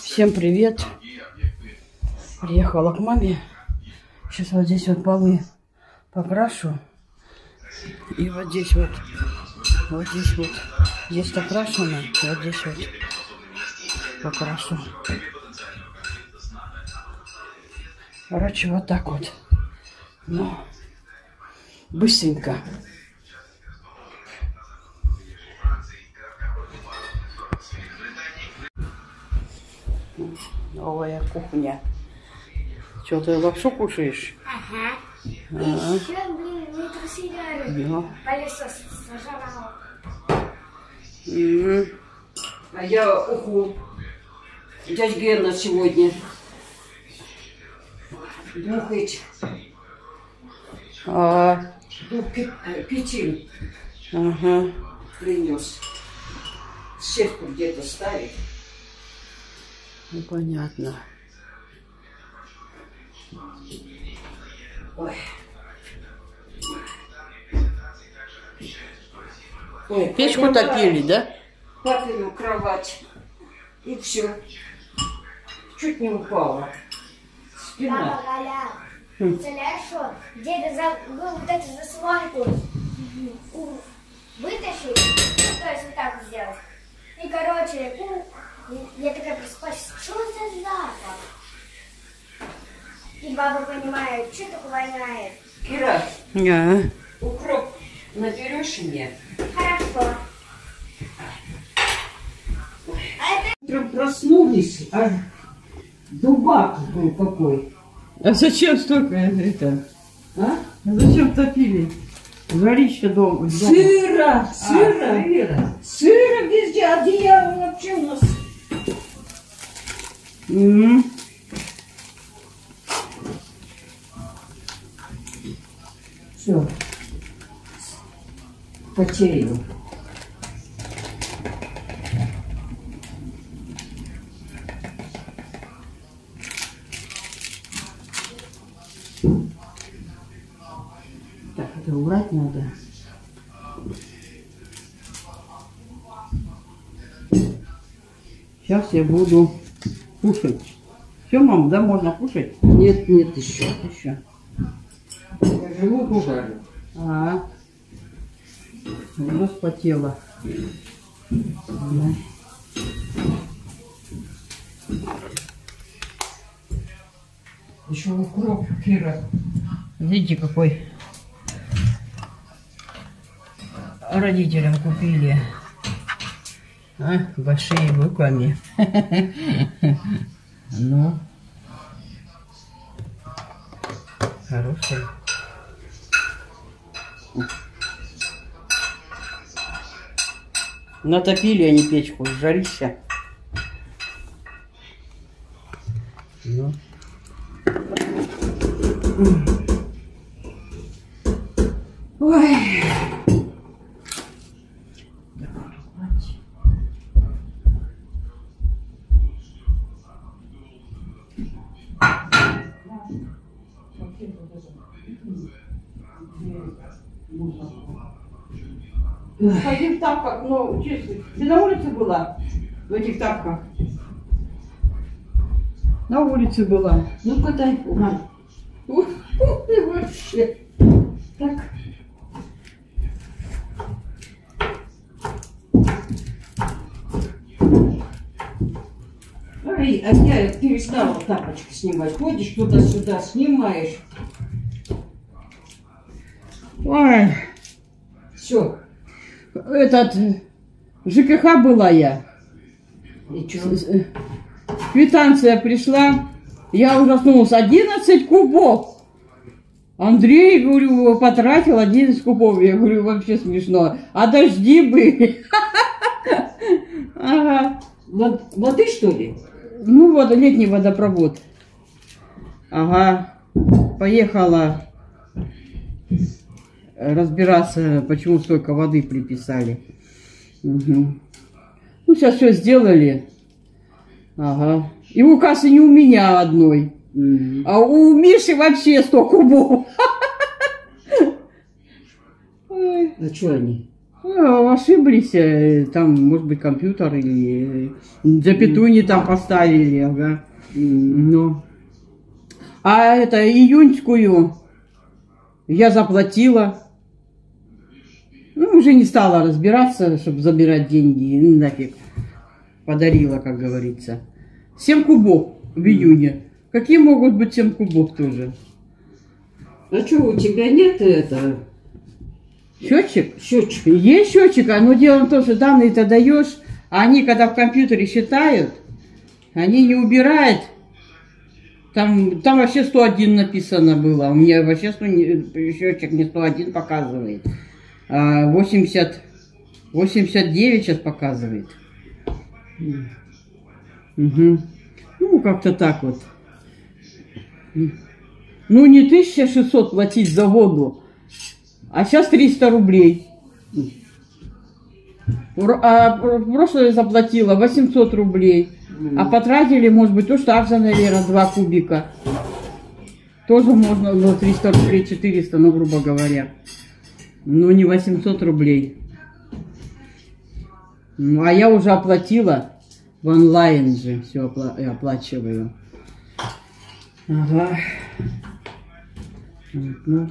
Всем привет. Приехала к маме. Сейчас вот здесь вот полы покрашу. И вот здесь вот, вот здесь вот, здесь покрашено, вот здесь вот покрашу. Короче, вот так вот. Ну, быстренько. Новая кухня. Что, ты лапшу кушаешь? Ага. А, Еще, блин, не трусили ну. Пылесос сожрал. М. А я уху. Дядь Герна сегодня. Духать. А, Ну, э, петель ага. принес. Сетку где-то ставит. Ну, понятно. Ой. Ой, Печку топили, да? Папину кровать. И все. Чуть не упала. Спина. Папа Галя, представляешь, что дедя забыл вот эту заслонку у- вытащить, ну, то есть вот так сделать. И, короче, ну, я такая просыпаюсь, что за запах? И баба понимает, что такое воняет. Кира, А, укроп наберешь мне? Хорошо. А это Утром проснулись, а дубак был какой. а зачем столько это? А? А зачем топили? Горище дома. Сыро, А, сыро, сыро. сыро везде, одеяло вообще у нас. М. Все. Потею. Так, это убрать надо. Сейчас я буду кушать. Все, мам, да, можно кушать? Нет, нет еще. Еще. Я живу жарю. А, распотела. Да. Еще укроп, Кира. Видите, какой родителям купили. А, большие буквами. Ну, хороший. Натопили они печку, жарища. Ну. Ой. В тапках, ну, честно. Ты на улице была? В этих тапках? На улице была. Ну-ка дай. На. Ух ты вообще. Так. Ай, а я перестала тапочки снимать. Ходишь туда-сюда, снимаешь. Ой, Все. Этот, ЖКХ была я. Э, Квитанция пришла, я ужаснулась, 11 кубов. Андрей, говорю, потратил 11 кубов. Я говорю, вообще смешно. А дожди были. Ага. Вод- Воды, что ли? Ну вот, летний водопровод. Ага. Поехала разбираться, почему столько воды приписали. Мгм. Ну, сейчас все сделали. Ага. И указ и не у меня одной. М. А у Миши вообще 100 кубов. А что они? Ну, ошиблись, э, там, может быть, компьютер или э, запятую не там поставили, ага. Ну. А это июньскую я заплатила. Ну, уже не стала разбираться, чтобы забирать деньги. Ну, Нафиг. Подарила, как говорится. Семь кубов в июне. Какие могут быть семь кубов тоже? А что, у тебя нет это? Счетчик? Счетчик. Есть счетчик, а но дело в том, что данные ты даешь, а они, когда в компьютере считают, они не убирают. Там, там вообще 101 написано было. У меня вообще 100 не- счетчик не 101 показывает. А 80, 89 сейчас показывает. Мгм. Ну, как-то так вот. Ну, не 1600 платить за воду, а сейчас 300 рублей. Пр- А пр- прошлое заплатила 800 рублей. А потратили, может быть, тоже так же, наверное, 2 кубика. Тоже можно, ну, 300 рублей, 400, ну, грубо говоря. Ну, не 800 рублей. Ну, а я уже оплатила в онлайн же, все оплачиваю. Ага. Вот, Ну,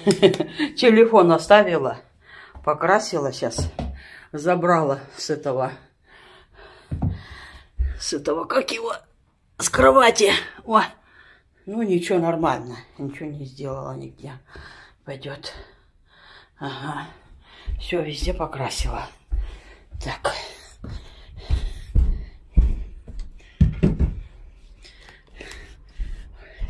Телефон оставила, покрасила сейчас, забрала с этого, с этого, как его, с кровати. О, ну ничего, нормально, ничего не сделала нигде. Пойдет. Ага, все, везде покрасила. Так.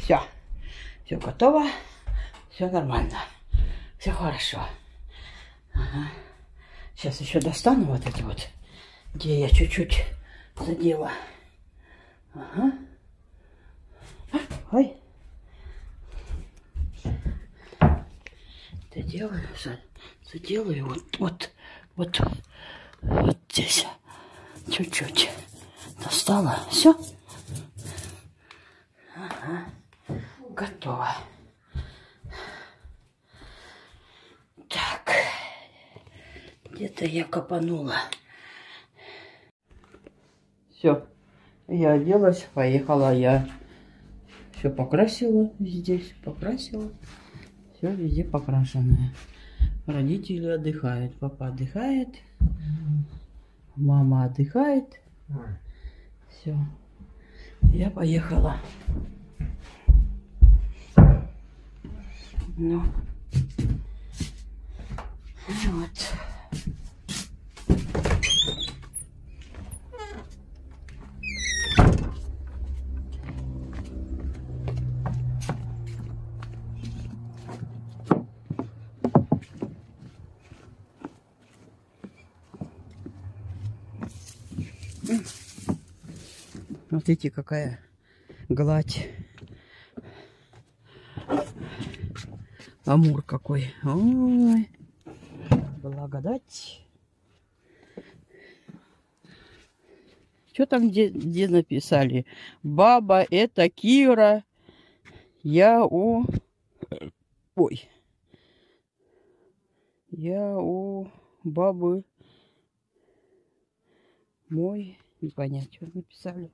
Все, все готово. Все нормально. Все хорошо. Ага. Сейчас еще достану вот эти вот, где я чуть-чуть задела. Ага. Ой. Это делаю, за- заделаю вот, вот, вот, вот здесь. Чуть-чуть. Достала. Все. Ага. Готово. Так. Где-то я копанула. Все. Я оделась, поехала я. Все покрасила здесь, покрасила. Все везде покрашенное. Родители отдыхают. Папа отдыхает. Мама отдыхает. Все. Я поехала. Ну. Вот. Смотрите, какая гладь. Амур какой. Ой, благодать. Что там где, где написали? Баба это Кира. Я у... Ой. Я у бабы мой. Не понять, что написали.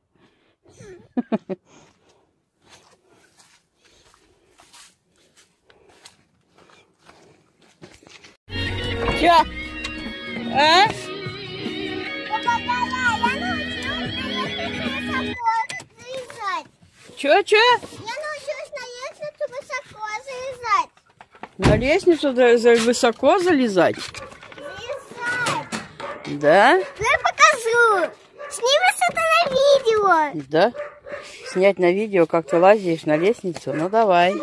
Чё? А? Чё, чё? Я научилась на лестницу высоко залезать. На лестницу за- за- высоко залезать? Залезать. Да? Я покажу. На видео. Да? Снять на видео, как ты лазишь на лестницу? Ну давай.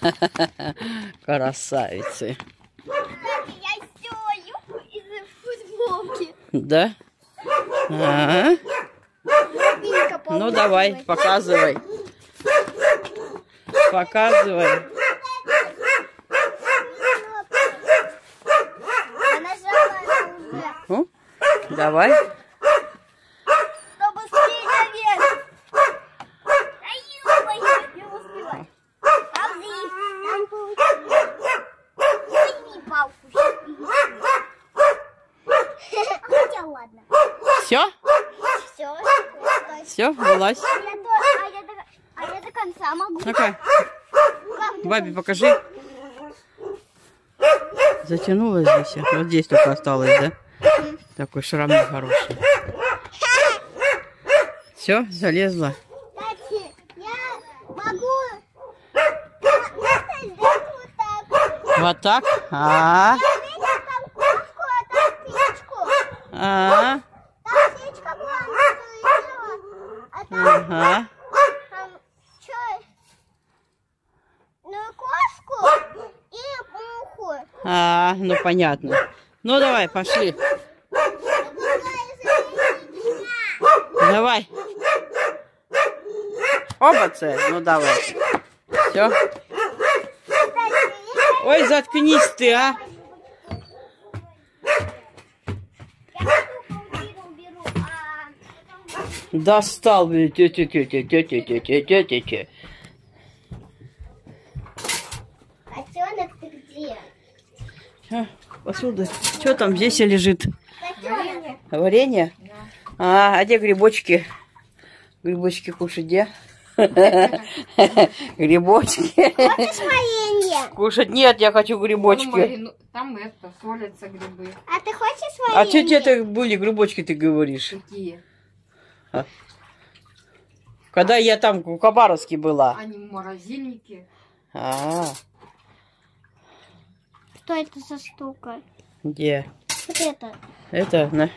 Красавицы. Да? А, Пинка Ну давай, показывай. Показывай. Давай. Что быстрее наверх. Ай, ё-моё, не успеваю. Ползи. Там получилось. Возьми палку. Хотя ладно. Все? Все. Все, вылазь. А я до, а а я до конца могу. Ну-ка, бабе покажи. Затянулась здесь. Вот здесь только осталось, да? Такой шрам нехороший. Все, залезла. Вот так. Вот так. А, Я видела там кошку, а там птичку. а, Там птичка была, она залетела. А там, ага. там что? Ну, кошку и муху. А, ну понятно. Ну давай, пошли. Давай. Оба це? Ну давай. Все. Ой, заткнись ты, а. Я паутину уберу, а потом... Достал, блин. Тю-тю-тю-тю-тю-тю-тю-тю-тю-тю. Котенок, ты где? А, Посуда. Что там здесь лежит? Котенок. Варенье? А, а где грибочки? Грибочки кушать где? Грибочки. Хочешь варенье? Кушать нет, я хочу грибочки. Там это, солятся грибы. А ты хочешь А варенье? что тебе это были грибочки, ты говоришь? Какие? Когда я там в Хабаровске была. Они в морозильнике. А, Что это за штука? где? Вот это. Это, на.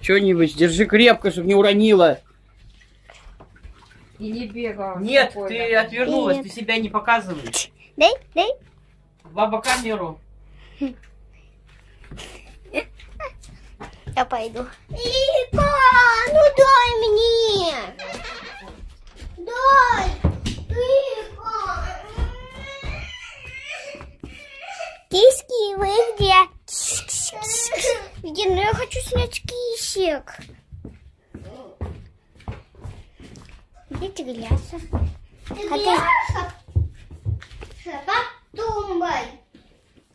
Что-нибудь, держи крепко, чтобы не уронила. И не бегал. Нет, спокойно. ты отвернулась, Нет. ты себя не показываешь. Дай, дай. Баба камеру. Я пойду. Ика, ну дай мне. Дай. Ика. Киски, вы где? Где? Ну я хочу снять кисек. Где грязь? Грязь? Под тумбой.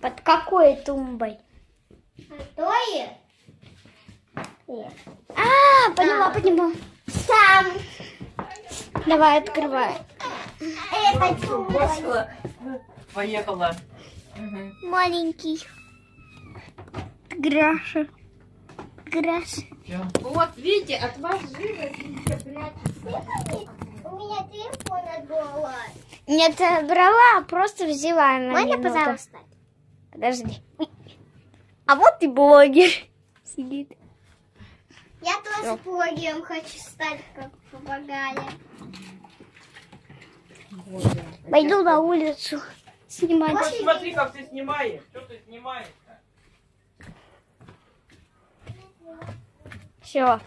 Под какой тумбой? Той? А, поняла, поняла. Сам. Давай, открывай. Это. Поехала. Маленький. Граша. Граша. Вот, видите, от вас прячется. У меня телефон отбрала. Нет, брала, а просто взяла на Можно, пожалуйста? Подожди. А вот и блогер сидит. Я тоже блогером хочу стать, как попугая. Пойду на улицу снимать. Посмотри, как ты снимаешь. Что ты снимаешь? Все.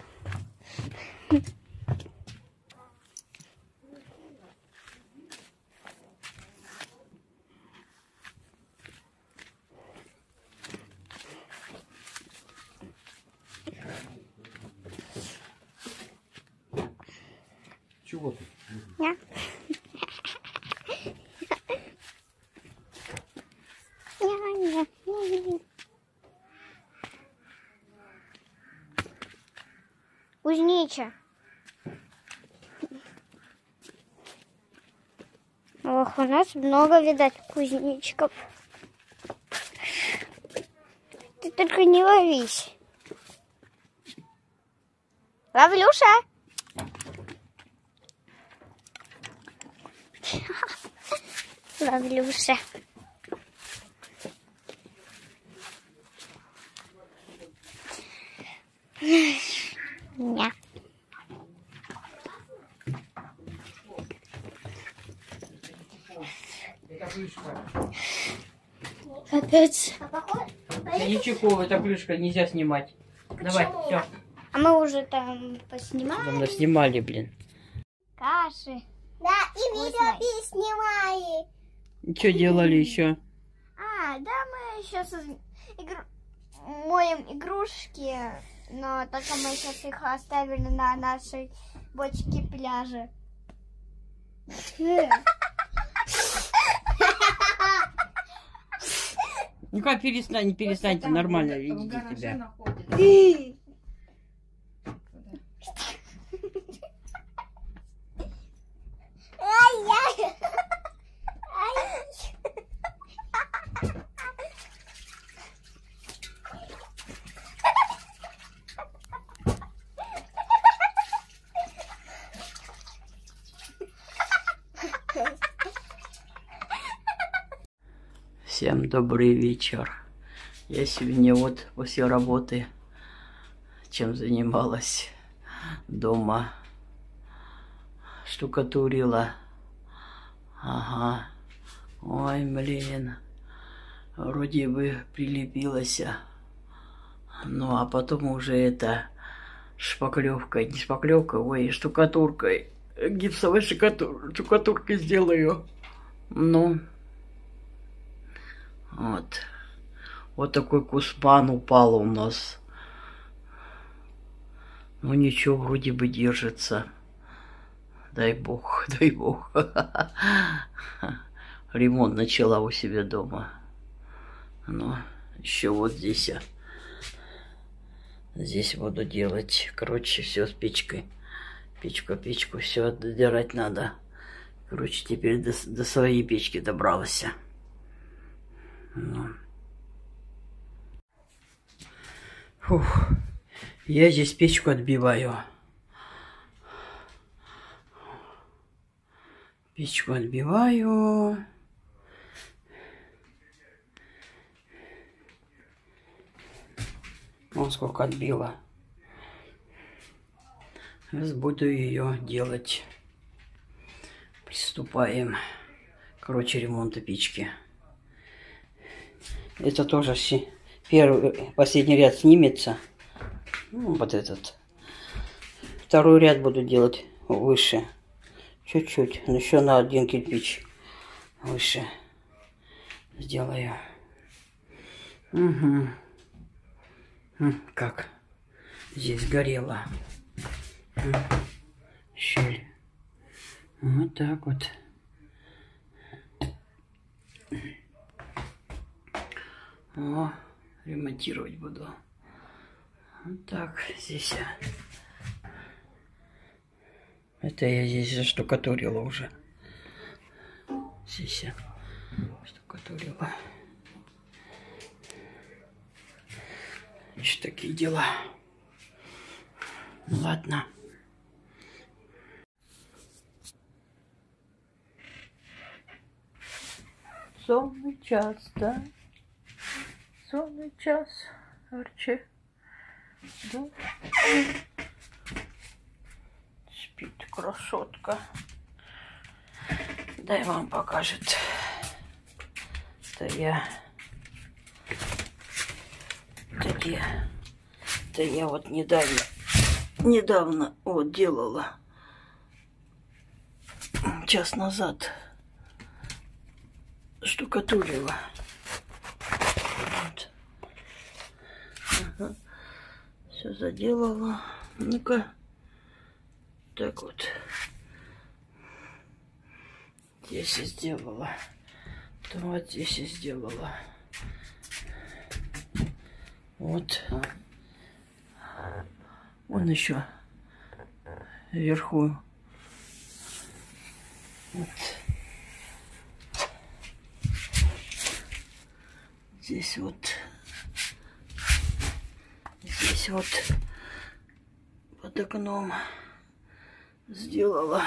Чего ты? Я. Кузнеча. Ох, у нас много, видать, кузнечиков. Ты только не ловись. Ловлюша. Ловлюша. Ня. Это крышка. Это не чехол, это крышка, нельзя снимать. Давай, все. А мы уже там поснимали. Там снимали, блин. Каши. Да, и видео ты снимаешь. Что делали еще? А, да, мы сейчас моем игрушки, но только мы сейчас их оставили на нашей бочке пляжа. Ну как перестань, перестаньте, нормально, видите тебя. Ай-яй. Добрый вечер. Я сегодня вот после работы, чем занималась дома, штукатурила. Ага. Ой, блин. Вроде бы прилепилась. Ну, а потом уже это шпаклевкой, не шпаклевкой, ой, штукатуркой, гипсовой штукатур, штукатуркой сделаю. Ну, вот. Вот такой кусман упал у нас. Ну ничего, вроде бы держится. Дай бог, дай бог. Ремонт начала у себя дома. Ну, еще вот здесь. а. Здесь буду делать. Короче, все с печкой. Печку, печку, все отдирать надо. Короче, теперь до, до своей печки добралась. Ну. Фух. Я здесь печку отбиваю. Печку отбиваю. Вон сколько отбила. Сейчас буду ее делать. Приступаем. Короче, ремонта печки. Это тоже первый, последний ряд снимется. Ну, вот этот. Второй ряд буду делать выше. Чуть-чуть. Но еще на один кирпич выше. Сделаю. Угу. Как? Здесь горело. Щель. Вот так вот. О, ремонтировать буду. Вот так, здесь. Это я здесь заштукатурила уже. Здесь я штукатурила. Еще такие дела. Ну ладно. Сонный час, да? Сонный час, Арчи. Да? Спит красотка. Дай вам покажет. Это я... Я... Это я вот недавно... Недавно вот делала. Час назад. Штукатурила. Вот. Все заделала. Ну-ка. Так вот. Здесь и сделала. Потом вот здесь и сделала. Вот. Вон еще вверху. Вот. Здесь вот. Здесь вот под окном сделала.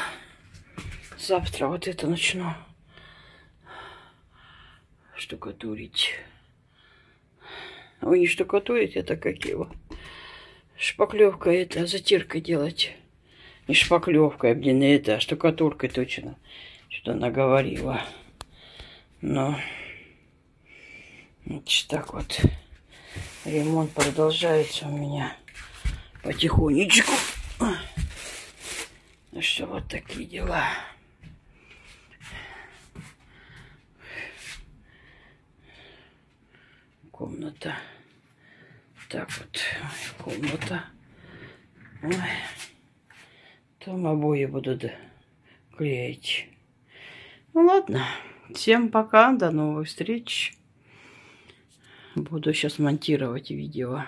Завтра вот это начну штукатурить. Ой, не штукатурить, это как его. Шпаклевка это, затирка делать. Не шпаклевкой, блин, это, а штукатуркой точно. Что-то наговорила. Но, значит, так вот. Ремонт продолжается у меня потихонечку. Ну что, вот такие дела. Комната. Так вот, комната. Ой. Там обои буду клеить. Ну ладно. Всем пока. До новых встреч. Буду сейчас монтировать видео.